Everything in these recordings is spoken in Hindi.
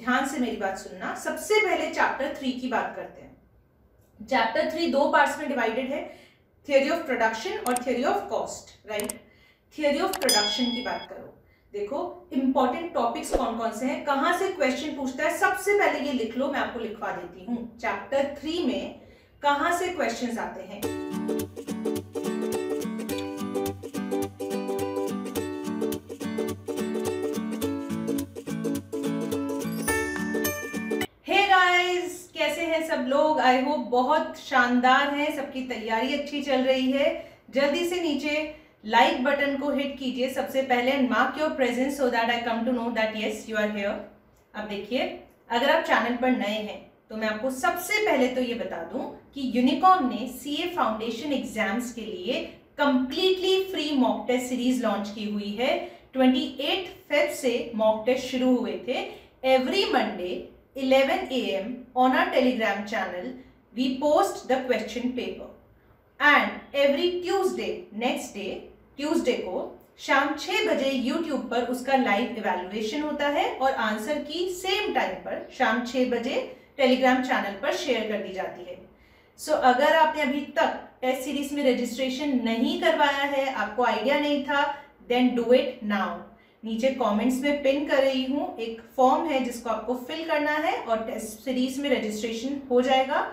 ध्यान से मेरी बात सुनना। सबसे पहले चैप्टर थ्री की बात करते हैं। चैप्टर थ्री दो पार्ट्स में डिवाइडेड है। थियोरी ऑफ़ प्रोडक्शन और theory of cost right theory of production की बात करो। देखो इंपॉर्टेंट टॉपिक्स कौन कौन से हैं? कहाँ से क्वेश्चन पूछता है? सबसे पहले ये लिख लो, मैं आपको लिखवा देती हूँ। चैप्टर थ्री में कहाँ से क्वेश्चंस आते हैं? लोग आई होप बहुत शानदार हैं, सबकी तैयारी अच्छी चल रही है। जल्दी से नीचे लाइक बटन को हिट कीजिए। सबसे पहले and mark your presence so that I come to know that yes you are here अब देखिए, अगर आप चैनल पर नए हैं तो मैं आपको सबसे पहले तो ये बता दूँ कि यूनिकॉर्न ने सी ए फाउंडेशन एग्ज़ाम्स के लिए completely free mock test series launch की हुई है। 28 फेब से मॉक टेस्ट शुरू हुए थे। Every Monday 11 M on our Telegram channel we post the question paper and every Tuesday next day Tuesday को शाम छह बजे यूट्यूब पर उसका लाइव इवेल्युएशन होता है और आंसर की सेम टाइम पर शाम छह बजे टेलीग्राम चैनल पर शेयर कर दी जाती है। सो so, अगर आपने अभी तक टेस्ट सीरीज़ में रजिस्ट्रेशन नहीं करवाया है आपको आइडिया नहीं था देन डू इट नाउ नीचे कमेंट्स में पिन कर रही हूँ। एक फॉर्म है जिसको आपको फिल करना है और टेस्ट सीरीज़ में रजिस्ट्रेशन हो जाएगा।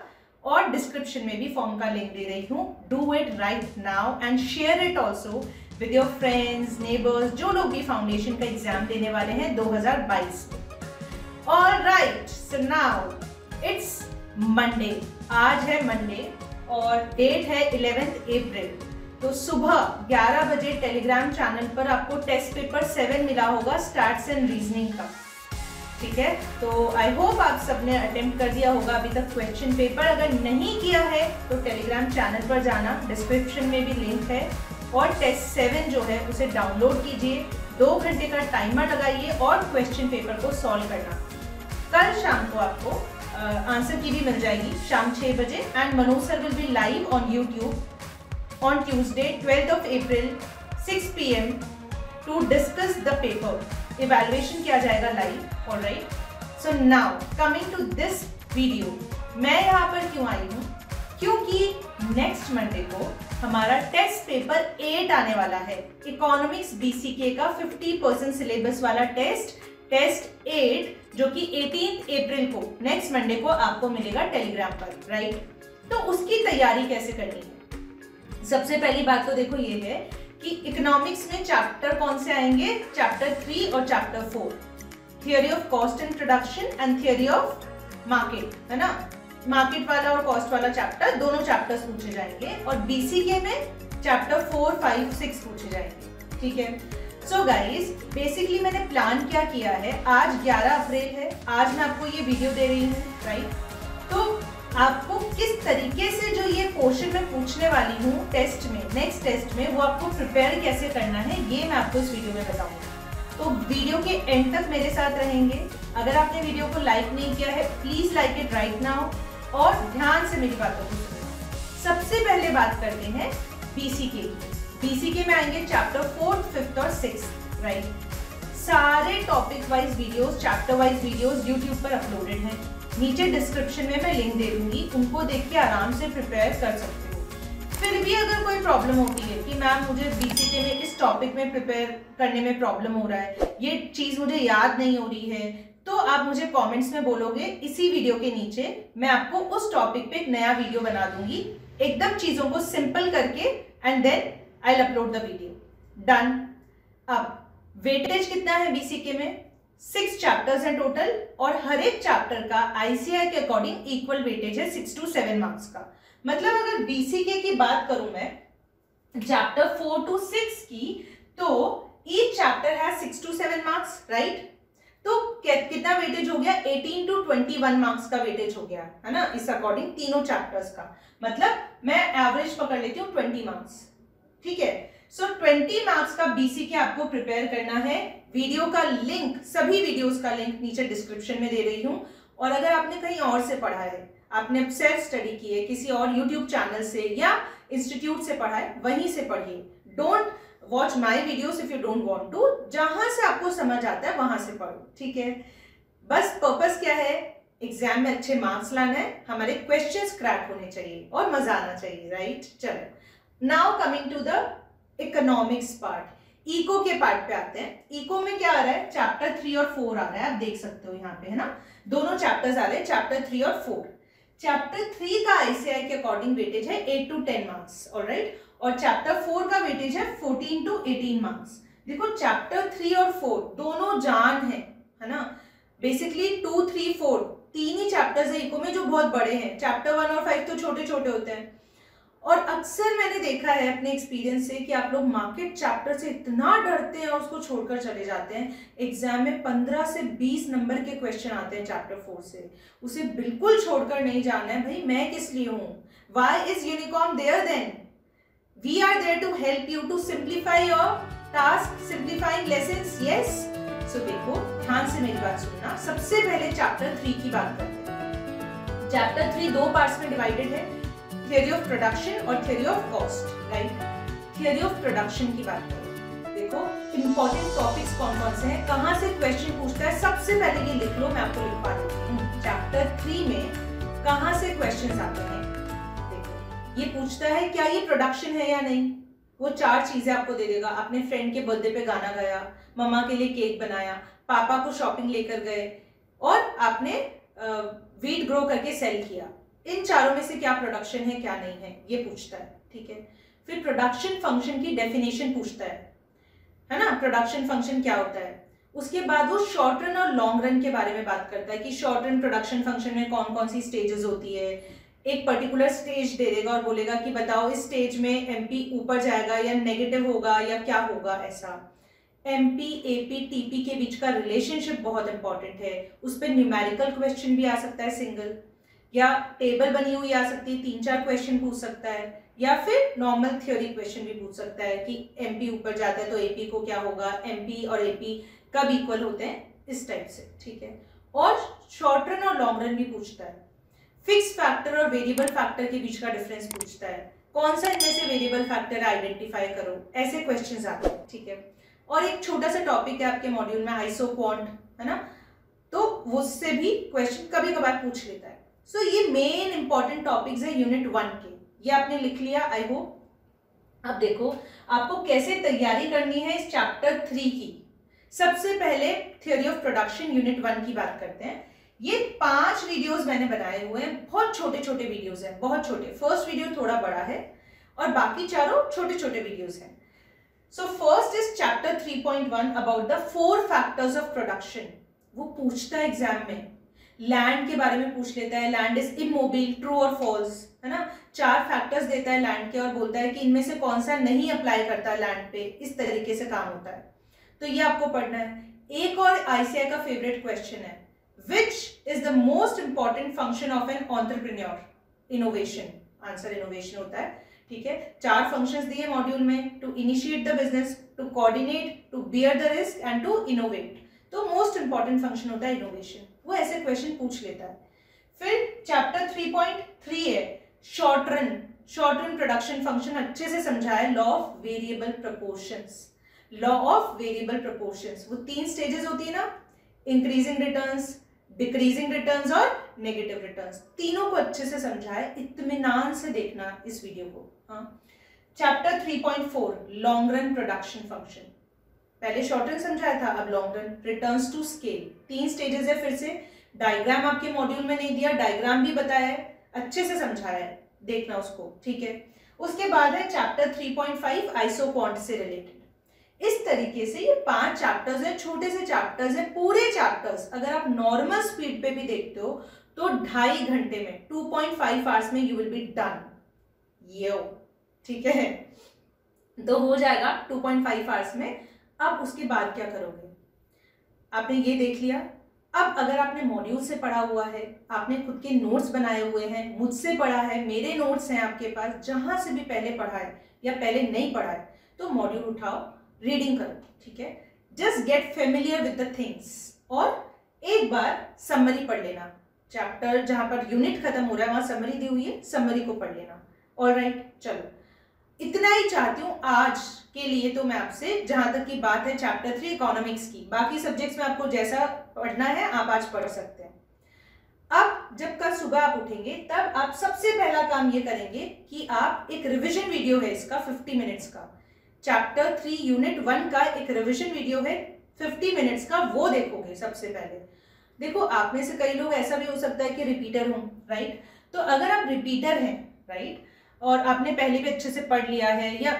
और डिस्क्रिप्शन में भी फॉर्म का लिंक दे रही हूँ। Do it right now and share it also with your friends neighbours जो लोग भी फाउंडेशन का एग्ज़ाम देने वाले हैं 2022 में और right so now it's Monday आज है मंडे और डेट है इलेवेंथ अप्रैल तो सुबह 11 बजे टेलीग्राम चैनल पर आपको टेस्ट पेपर सेवन मिला होगा स्टार्ट एंड रीजनिंग का। ठीक है? तो आई होप आप सबने अटेम्प्ट कर दिया होगा अभी तक क्वेश्चन पेपर अगर नहीं किया है तो टेलीग्राम चैनल पर जाना। डिस्क्रिप्शन में भी लिंक है। और टेस्ट सेवन जो है, उसे डाउनलोड कीजिए। दो घंटे का टाइमर लगाइए और क्वेश्चन पेपर को सॉल्व करना। कल शाम को आपको आंसर की भी मिल जाएगी। शाम छः बजे। And Manoj sir will be live on YouTube Tuesday twelfth of April six P M to discuss the paper evaluation किया जाएगा live all right so now coming to this video मैं यहाँ पर क्यों आई हूँ? क्योंकि नेक्स्ट मंडे को हमारा टेस्ट पेपर एट आने वाला है. इकोनॉमिक्स बीसीके का 50 परसेंट सिलेबस वाला टेस्ट टेस्ट एट जो कि 18 अप्रैल को नेक्स्ट मंडे को आपको मिलेगा टेलीग्राम पर राइट तो उसकी तैयारी कैसे करनी है? सबसे पहली बात तो देखो ये है कि इकोनॉमिक्स में चैप्टर कौन से आएँगे? चैप्टर थ्री और chapter four theory of cost and production and theory of market है ना? मार्केट वाला और कॉस्ट वाला चैप्टर दोनों चैप्टर्स पूछे जाएँगे और बीसीके में चैप्टर फोर फाइव सिक्स पूछे जाएँगे, ठीक है? सो गाइस बेसिकली मैंने प्लान क्या किया है? आज 11 अप्रैल है, आज मैं आपको ये वीडियो दे रही हूँ राइट तो आपको किस तरीके से जो ये क्वेश्चन में पूछने वाली हूँ टेस्ट में नेक्स्ट टेस्ट में, वो आपको प्रिपेयर कैसे करना है, ये मैं आपको इस वीडियो में बताऊँगी। तो वीडियो के एंड तक मेरे साथ रहेंगे। अगर आपने वीडियो को लाइक नहीं किया है please like it right now और ध्यान से मेरी बातों को सुनो सबसे पहले बात करते हैं बीसीके की। बीसीके में आएँगे चैप्टर फोर्थ फिफ्थ और सिक्स राइट सारे topic wise videos chapter wise videos YouTube पर अपलोडेड हैं। नीचे डिस्क्रिप्शन में मैं लिंक दे दूँगी, उनको देख के आराम से प्रिपेयर कर सकते हो। फिर भी अगर कोई प्रॉब्लम होती है कि मैम मुझे बीसीके में इस टॉपिक में प्रिपेयर करने में प्रॉब्लम हो रहा है, ये चीज़ मुझे याद नहीं हो रही है तो आप मुझे कमेंट्स में बोलोगे, इसी वीडियो के नीचे मैं आपको उस टॉपिक पे एक नया वीडियो बना दूँगी। एकदम चीज़ों को सिंपल करके and then I upload the video done अब वेटेज कितना है बीसीके में? सिक्स चैप्टर्स हैं टोटल और हर एक चैप्टर का आईसीआई के अकॉर्डिंग इक्वल वेटेज है सिक्स टू सेवन मार्क्स का। मतलब अगर बीसीके की बात करूँ मैं चैप्टर फोर टू सिक्स की तो ईच चैप्टर है six to seven marks right तो कितना वेटेज हो गया? 18 टू 21 मार्क्स का वेटेज हो गया है ना? इस अकॉर्डिंग तीनों चैप्टर्स का। मतलब मैं एवरेज पकड़ लेती हूँ 20 मार्क्स ठीक है? सो so, 20 मार्क्स का बीसी के आपको प्रिपेयर करना है। वीडियो का लिंक, सभी वीडियोस का लिंक नीचे डिस्क्रिप्शन में दे रही हूँ। और अगर आपने कहीं और से पढ़ा है, आपने सेल्फ स्टडी की है, किसी और यूट्यूब चैनल से या इंस्टीट्यूट से पढ़ा है, वहीं से पढ़िए। Don't watch my videos if you don't want to जहाँ से आपको समझ आता है, वहाँ से पढ़ो, ठीक है? बस पर्पज क्या है? एग्ज़ाम में अच्छे मार्क्स लाना है, हमारे क्वेश्चंस क्रैक होने चाहिए और मज़ा आना चाहिए राइट चलो। Now coming to the economics part eco के पार्ट पे आते हैं। इको में क्या आ रहा है? चैप्टर थ्री और फोर आ रहा है। आप देख सकते हो यहाँ पे, है ना? दोनों चैप्टर्स आ रहे हैं। चैप्टर थ्री और फोर चैप्टर थ्री का आईसीआई के अकॉर्डिंग वेटेज है एट टू टेन मार्क्स और और चैप्टर फोर का वेटेज है फोर्टीन टू एटीन मार्क्स देखो चैप्टर थ्री और फोर दोनों जान है है ना? बेसिकली टू थ्री फोर तीन ही चैप्टर्स है इको में जो बहुत बड़े हैं। चैप्टर वन और फाइव तो छोटे छोटे होते हैं। और अक्सर मैंने देखा है अपने एक्सपीरियंस से कि आप लोग मार्केट चैप्टर से इतना डरते हैं उसको छोड़कर चले जाते हैं। एग्ज़ाम में पंद्रह से बीस नंबर के क्वेश्चन आते हैं चैप्टर फोर से। उसे बिल्कुल छोड़कर नहीं जाना है, भाई, मैं किस लिए हूँ? Why is Unicorn there then we are there to help you to simplify your task simplifying lesson yes so देखो, ध्यान से मेरी बात सुनना। सबसे पहले चैप्टर थ्री की बात करते हैं। चैप्टर थ्री दो पार्ट्स में डिवाइडेड है। थियोरी ऑफ़ प्रोडक्शन और theory of cost right theory of production की बात करो। देखो इंपॉर्टेंट टॉपिक्स कौन कौन से हैं, कहाँ से क्वेश्चन पूछता है, सबसे पहले ये लिख लो, मैं आपको लिखवा देती हूँ। चैप्टर थ्री में कहाँ से क्वेश्चन आते हैं? देखो, ये पूछता है, क्या ये प्रोडक्शन है या नहीं? वो चार चीज़ें आपको दे देगा। अपने फ्रेंड के बर्थडे पे गाना गाया मम्मा के लिए केक बनाया, पापा को शॉपिंग लेकर गए, और आपने वीट ग्रो करके सेल किया। इन चारों में से क्या प्रोडक्शन है, क्या नहीं है, ये पूछता है, ठीक है? फिर प्रोडक्शन फ़ंक्शन की डेफिनेशन पूछता है है ना? प्रोडक्शन फ़ंक्शन क्या होता है? उसके बाद वो शॉर्ट रन और लॉन्ग रन के बारे में बात करता है कि शॉर्ट रन प्रोडक्शन फ़ंक्शन में कौन कौन सी स्टेजेस होती है। एक पर्टिकुलर स्टेज दे देगा और बोलेगा कि बताओ इस स्टेज में एमपी ऊपर जाएगा या नेगेटिव होगा या क्या होगा ऐसा। एमपी एपी टीपी के बीच का रिलेशनशिप बहुत इंपॉर्टेंट है। उस पर न्यूमेरिकल क्वेश्चन भी आ सकता है सिंगल या टेबल बनी हुई आ सकती है, तीन चार क्वेश्चन पूछ सकता है, या फिर नॉर्मल थ्योरी क्वेश्चन भी पूछ सकता है कि एमपी ऊपर जाता है तो एपी को क्या होगा? एमपी और एपी कब इक्वल होते हैं? इस टाइप से, ठीक है? और शॉर्ट रन और लॉन्ग रन भी पूछता है। फिक्स फैक्टर और वेरिएबल फैक्टर के बीच का डिफरेंस पूछता है। कौन सा इनमें से वेरिएबल फैक्टर आइडेंटिफाई करो? ऐसे क्वेश्चंस आते हैं, ठीक है? और एक छोटा सा टॉपिक है आपके मॉड्यूल में आइसो क्वांट है ना? तो उससे भी क्वेश्चन कभी कभार पूछ लेता है। सो ये मेन इंपॉर्टेंट टॉपिक्स है यूनिट वन के। ये आपने लिख लिया आई होप अब देखो, आपको कैसे तैयारी करनी है इस चैप्टर थ्री की? सबसे पहले theory of production unit one की बात करते हैं। ये पाँच वीडियोस मैंने बनाए हुए हैं। बहुत छोटे छोटे वीडियोस हैं, बहुत छोटे। फ़र्स्ट वीडियो थोड़ा बड़ा है और बाकी चारों छोटे छोटे वीडियोस हैं। So first is chapter 3.1 about the four factors of production वो पूछता है एग्ज़ाम में। लैंड के बारे में पूछ लेता है लैंड इज़ इमोबिल ट्रू और फॉल्स है ना? चार फैक्टर्स देता है लैंड के और बोलता है कि इनमें से कौन सा नहीं अप्लाई करता लैंड पे, इस तरीके से काम होता है। तो ये आपको पढ़ना है। एक और आईसीआई का फेवरेट क्वेश्चन है। Which is the most important function of an entrepreneur? Innovation answer innovation होता है, ठीक है? चार फ़ंक्शंस दिए मॉड्यूल में to initiate the business to coordinate to bear the risk and to innovate तो मोस्ट इंपॉर्टेंट फ़ंक्शन होता है इनोवेशन वो ऐसे क्वेश्चन पूछ लेता है। फिर चैप्टर 3.3 है short run short run production function अच्छे से समझा है law of variable proportions law of variable proportions वो तीन स्टेजेस होती है ना इंक्रीजिंग रिटर्न्स डिक्रीजिंग रिटर्न्स और नेगेटिव रिटर्न्स तीनों को अच्छे से समझा है इत्मीनान से देखना इस वीडियो को। हाँ। Chapter 3.4 long run production function पहले शॉर्ट रन समझाया था, अब long run returns to scale तीन स्टेजेस है फिर से. डायग्राम आपके मॉड्यूल में नहीं दिया डायग्राम भी बताया है. अच्छे से समझाया है. देखना उसको, ठीक है? उसके बाद है चैप्टर 3.5 आइसोक्वांट से रिलेटेड इस तरीके से ये पाँच चैप्टर्स हैं, छोटे से चैप्टर्स हैं, पूरे चैप्टर्स अगर आप नॉर्मल स्पीड पे भी देखते हो तो ढाई घंटे में टू पॉइंट फाइव आवर्स में यू विल बी डन ये ठीक है? तो हो जाएगा टू पॉइंट फाइव आवर्स में अब उसके बाद क्या करोगे? आपने ये देख लिया। अब अगर आपने मॉड्यूल से पढ़ा हुआ है, आपने खुद के नोट्स बनाए हुए हैं, मुझसे पढ़ा है, मेरे नोट्स हैं आपके पास, जहाँ से भी पहले पढ़ा है या पहले नहीं पढ़ा है तो मॉड्यूल उठाओ रीडिंग करो, ठीक है? Just get familiar with the things और एक बार समरी पढ़ लेना। चैप्टर जहाँ पर यूनिट खत्म हो रहा है, वहाँ समरी दी हुई है समरी को पढ़ लेना। ऑल राइट चलो। इतना ही चाहती हूँ आज के लिए तो मैं आपसे, जहाँ तक की बात है चैप्टर थ्री इकोनॉमिक्स की। बाकी सब्जेक्ट्स में आपको जैसा पढ़ना है, आप आज पढ़ सकते हैं। आप जब कल सुबह आप उठेंगे, तब आप सबसे पहला काम ये करेंगे कि आप एक रिविजन वीडियो है इसका 50 मिनट्स का। चैप्टर थ्री यूनिट वन का एक रिविजन वीडियो है 50 मिनट्स का, वो देखोगे सबसे पहले। देखो, आप में से कई लोग ऐसा भी हो सकता है कि रिपीटर हो राइट तो अगर आप रिपीटर हैं राइट और आपने पहले भी अच्छे से पढ़ लिया है या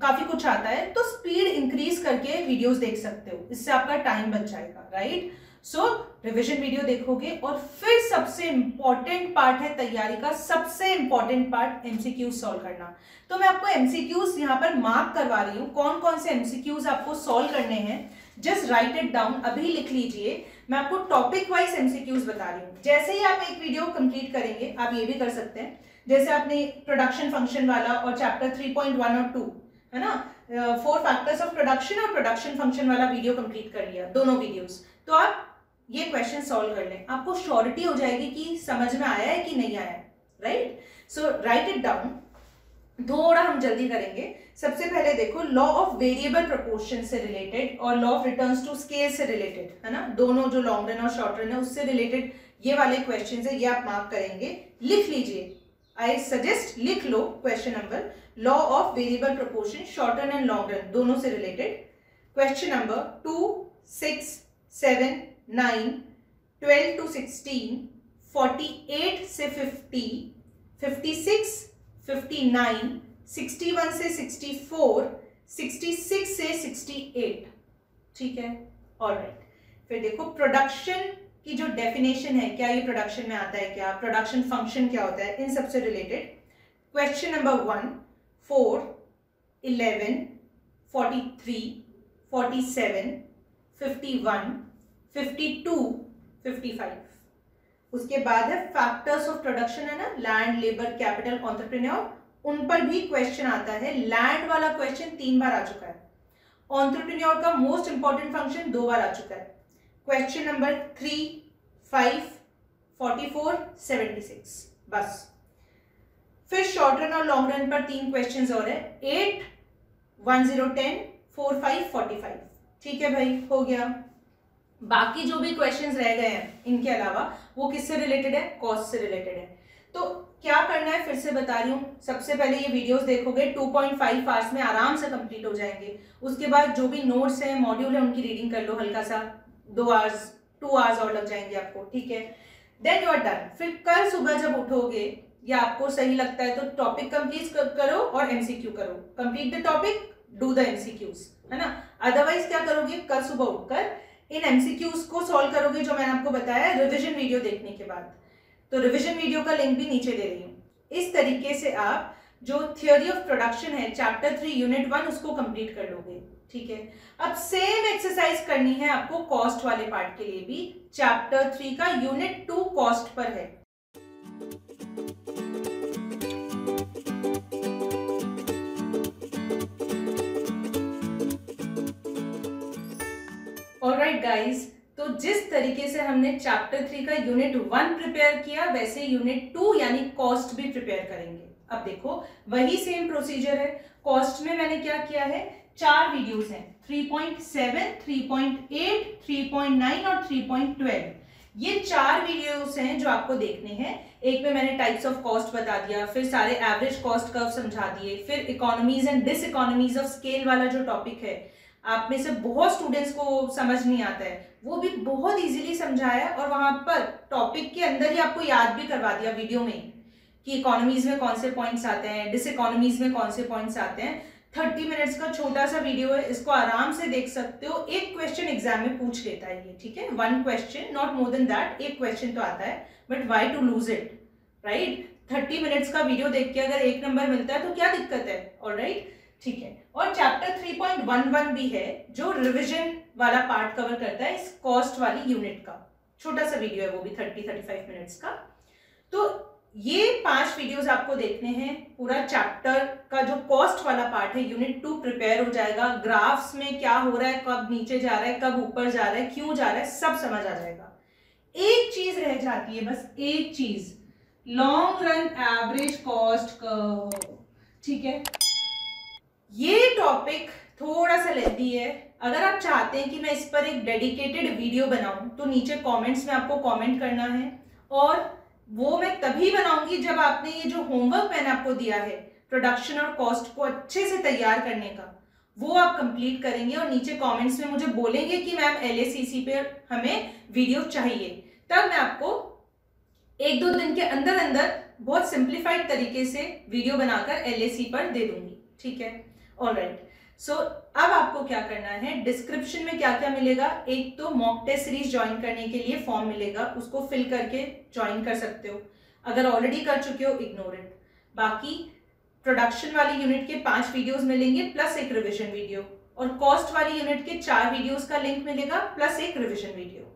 काफ़ी कुछ आता है तो स्पीड इंक्रीज करके वीडियोस देख सकते हो। इससे आपका टाइम बच जाएगा राइट सो रिविजन वीडियो देखोगे और फिर सबसे इंपॉर्टेंट पार्ट है तैयारी का, सबसे इंपॉर्टेंट पार्ट एमसीक्यूज सॉल्व करना। तो मैं आपको एमसीक्यूज यहाँ पर मार्क करवा रही हूँ। कौन कौन से एमसीक्यूज आपको सॉल्व करने हैं? जस्ट राइट इट डाउन अभी लिख लीजिए। मैं आपको टॉपिक वाइज एमसीक्यूज बता रही हूँ। जैसे ही आप एक वीडियो कंप्लीट करेंगे, आप ये भी कर सकते हैं। जैसे आपने प्रोडक्शन फ़ंक्शन वाला और चैप्टर थ्री पॉइंट वन और टू है ना? फोर फैक्टर्स ऑफ़ प्रोडक्शन और प्रोडक्शन फ़ंक्शन वाला वीडियो कंप्लीट कर लिया, दोनों वीडियोस तो आप ये क्वेश्चन सॉल्व कर लें। आपको श्योरिटी हो जाएगी कि समझ में आया है कि नहीं आया right so write it down थोड़ा हम जल्दी करेंगे। सबसे पहले देखो लॉ ऑफ़ वेरिएबल प्रोपोर्शन से रिलेटेड और law of returns to scale से रिलेटेड है ना? दोनों जो लॉन्ग रन और शॉर्ट रन है, उससे रिलेटेड ये वाले क्वेश्चन है, ये आप मार्क करेंगे। लिख लीजिए। आई सजेस्ट लिख लो question number law of variable proportion short run and long run दोनों से related question number two six seven nine twelve to sixteen forty eight से fifty fifty six fifty nine sixty one से सिक्सटी फोर सिक्सटी सिक्स से सिक्सटी एट ठीक है? All right right. फिर देखो प्रोडक्शन की जो डेफिनेशन है, क्या ये प्रोडक्शन में आता है, क्या प्रोडक्शन फ़ंक्शन क्या होता है, इन सबसे related question number one four eleven forty three forty seven fifty one fifty two fifty five उसके बाद है फैक्टर्स ऑफ़ प्रोडक्शन है ना लैंड लेबर कैपिटल ऑन्टरप्रेन्योर उन पर भी क्वेश्चन आता है। लैंड वाला क्वेश्चन तीन बार आ चुका है। ऑन्टरप्रेन्योर का मोस्ट इंपॉर्टेंट फ़ंक्शन दो बार आ चुका है। Question number three five forty four seventy six बस। फिर शॉर्ट रन और लॉन्ग रन पर तीन क्वेश्चंस और है। Eight one zero ten four five forty five ठीक है भाई, हो गया। बाकी जो भी क्वेश्चंस रह गए हैं, इनके अलावा, वो किससे रिलेटेड है? कॉस्ट से रिलेटेड है। तो क्या करना है, फिर से बता रही हूँ। सबसे पहले ये वीडियोस देखोगे 2.5 पॉइंट आवर्स में आराम से कंप्लीट हो जाएँगे। उसके बाद जो भी नोट्स हैं मॉड्यूल है, उनकी रीडिंग कर लो हल्का सा। दो आवर्स टू आवर्स और लग जाएँगे आपको, ठीक है? देन यू आर डन फिर कल सुबह जब उठोगे, या आपको सही लगता है तो टॉपिक कंप्लीट करो और एमसीक्यू करो। Complete the topic do the MCQs है ना? अदरवाइज़ क्या करोगे? कल सुबह उठकर इन एमसीक्यूज को सॉल्व करोगे, जो मैंने आपको बताया रिविजन वीडियो देखने के बाद। तो रिविजन वीडियो का लिंक भी नीचे दे रही हूँ। इस तरीके से आप जो थियोरी ऑफ़ प्रोडक्शन है चैप्टर थ्री यूनिट वन उसको कंप्लीट कर लोगे। ठीक है? अब सेम एक्सरसाइज करनी है आपको कॉस्ट वाले पार्ट के लिए भी। चैप्टर थ्री का यूनिट टू कॉस्ट पर है। ऑलराइट गाइस तो जिस तरीके से हमने चैप्टर थ्री का यूनिट वन प्रिपेयर किया, वैसे यूनिट टू यानी कॉस्ट भी प्रिपेयर करेंगे। अब देखो, वही सेम प्रोसीजर है। कॉस्ट में मैंने क्या किया है? चार वीडियोस हैं। 3.7, 3.8, 3.9 और 3.12 ये चार वीडियोस हैं जो आपको देखने हैं। एक में मैंने टाइप्स ऑफ़ कॉस्ट बता दिया फिर सारे एवरेज कॉस्ट कर्व समझा दिए फिर economies and diseconomies of scale वाला जो टॉपिक है आप में से बहुत स्टूडेंट्स को समझ नहीं आता है। वो भी बहुत इजीली समझाया और वहाँ पर टॉपिक के अंदर ही आपको याद भी करवा दिया वीडियो में कि इकोनॉमीज में कौन से पॉइंट्स आते हैं डिस इकोनॉमीज में कौन से पॉइंट्स आते हैं। थर्टी मिनट्स का छोटा सा वीडियो है, इसको आराम से देख सकते हो। एक क्वेश्चन एग्ज़ाम में पूछ लेता है ये, ठीक है? One question not more than that एक क्वेश्चन तो आता है but why to lose it right thirty minutes का वीडियो देख के अगर एक नंबर मिलता है तो क्या दिक्कत है? और ठीक है। और चैप्टर 3.11 भी है, जो रिविजन वाला पार्ट कवर करता है, इस कॉस्ट वाली यूनिट का। छोटा सा वीडियो है वो भी 30 35 मिनट्स का। तो ये पाँच वीडियोस आपको देखने हैं, पूरा चैप्टर का जो कॉस्ट वाला पार्ट है यूनिट टू प्रिपेयर हो जाएगा ग्राफ्स में क्या हो रहा है, कब नीचे जा रहा है, कब ऊपर जा रहा है, क्यों जा रहा है, सब समझ आ जाएगा। एक चीज़ रह जाती है बस, एक चीज़ लॉन्ग रन एवरेज कॉस्ट ठीक है? ये टॉपिक थोड़ा सा लेती है। अगर आप चाहते हैं कि मैं इस पर एक डेडिकेटेड वीडियो बनाऊँ तो नीचे कमेंट्स में आपको कमेंट करना है, और वो मैं तभी बनाऊँगी जब आपने ये जो होमवर्क मैंने आपको दिया है प्रोडक्शन और कॉस्ट को अच्छे से तैयार करने का, वो आप कंप्लीट करेंगे और नीचे कमेंट्स में मुझे बोलेंगे कि मैम एल पे हमें वीडियो चाहिए। तब मैं आपको एक दो दिन के अंदर अंदर बहुत सिंप्लीफाइड तरीके से वीडियो बनाकर एलएसी पर दे दूँगी। ठीक है? ऑल राइट सो अब आपको क्या करना है? डिस्क्रिप्शन में क्या क्या मिलेगा? एक तो मॉक टेस्ट सीरीज़ ज्वाइन करने के लिए फॉर्म मिलेगा, उसको फिल करके ज्वाइन कर सकते हो। अगर ऑलरेडी कर चुके हो इग्नोर इट बाकी प्रोडक्शन वाली यूनिट के पाँच वीडियोस मिलेंगे प्लस एक रिविजन वीडियो और कॉस्ट वाली यूनिट के चार वीडियोस का लिंक मिलेगा प्लस एक रिविजन वीडियो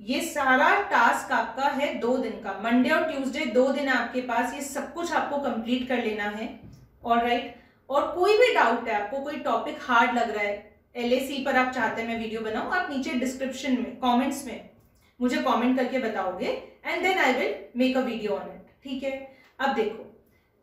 ये सारा टास्क आपका है दो दिन का। मंडे और ट्यूसडे दो दिन आपके पास, ये सब कुछ आपको कंप्लीट कर लेना है। और राइट और कोई भी डाउट है, आपको कोई टॉपिक हार्ड लग रहा है एलएसी पर आप चाहते हैं मैं वीडियो बनाऊँ, आप नीचे डिस्क्रिप्शन में कॉमेंट्स में मुझे कॉमेंट करके बताओगे and then I will make a video on it ठीक है? अब देखो,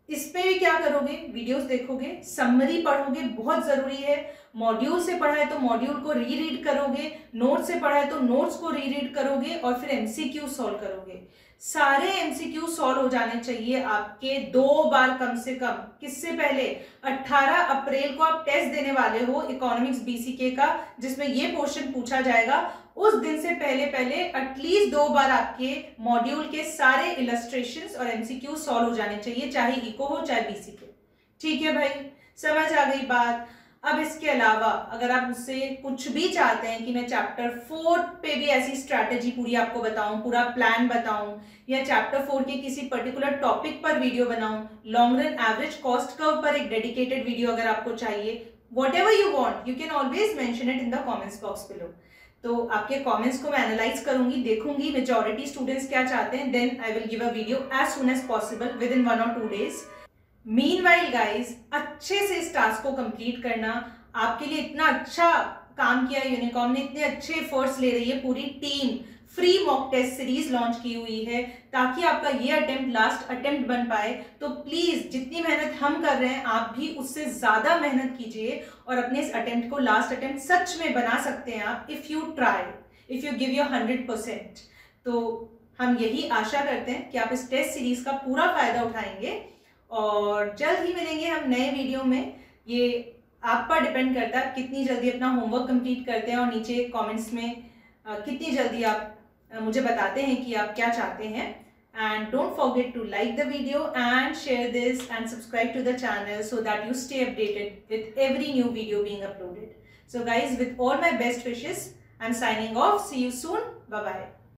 इस पे भी क्या करोगे? वीडियोस देखोगे समरी पढ़ोगे, बहुत ज़रूरी है। मॉड्यूल से पढ़ा है तो मॉड्यूल को री रीड करोगे नोट से पढ़ा है तो नोट्स को री रीड करोगे, और फिर एमसीक्यू सॉल्व करोगे। सारे एमसीक्यू सॉल्व हो जाने चाहिए आपके, दो बार कम से कम। किससे पहले? 18 अप्रैल को आप टेस्ट देने वाले हो इकोनॉमिक्स बीसीके का, जिसमें ये क्वेश्चन पूछा जाएगा। उस दिन से पहले पहले एटलीस्ट दो बार आपके मॉड्यूल के सारे इलस्ट्रेशन और एमसीक्यू सॉल्व हो जाने चाहिए, चाहे इको हो, चाहे बीसीके ठीक है भाई? समझ आ गई बात। अब इसके अलावा, अगर आप मुझसे कुछ भी चाहते हैं कि मैं चैप्टर फोर पे भी ऐसी स्ट्रैटेजी पूरी आपको बताऊँ, पूरा प्लान बताऊँ, या चैप्टर फोर के किसी पर्टिकुलर टॉपिक पर वीडियो बनाऊँ long run average cost curve पर एक डेडिकेटेड वीडियो अगर आपको चाहिए whatever you want you can always mention it in the comments box below तो आपके कमेंट्स को मैं एनालाइज करूँगी, देखूँगी मेजोरिटी स्टूडेंट्स क्या चाहते हैं then I will give a video as soon as possible within one और two days meanwhile guys अच्छे से इस टास्क को कंप्लीट करना, आपके लिए इतना अच्छा काम किया यूनिकॉर्न ने, इतने अच्छे एफर्ट्स ले रही है पूरी team free mock test series launch की हुई है, ताकि आपका ये अटेम्प्ट लास्ट अटेम्प्ट बन पाए। तो प्लीज़ जितनी मेहनत हम कर रहे हैं, आप भी उससे ज़्यादा मेहनत कीजिए और अपने इस अटेम्प्ट को लास्ट अटेम्प्ट सच में बना सकते हैं आप if you try if you give your hundred percent तो हम यही आशा करते हैं कि आप इस टेस्ट सीरीज़ का पूरा फ़ायदा उठाएँगे। और जल्द ही मिलेंगे हम नए वीडियो में। ये आप पर डिपेंड करता है कितनी जल्दी अपना होमवर्क कंप्लीट करते हैं और नीचे कमेंट्स में कितनी जल्दी आप मुझे बताते हैं कि आप क्या चाहते हैं। And don't forget to like the video and share this and subscribe to the channel so that you stay updated with every new video being uploaded so guys with all my best wishes I am signing off see you soon bye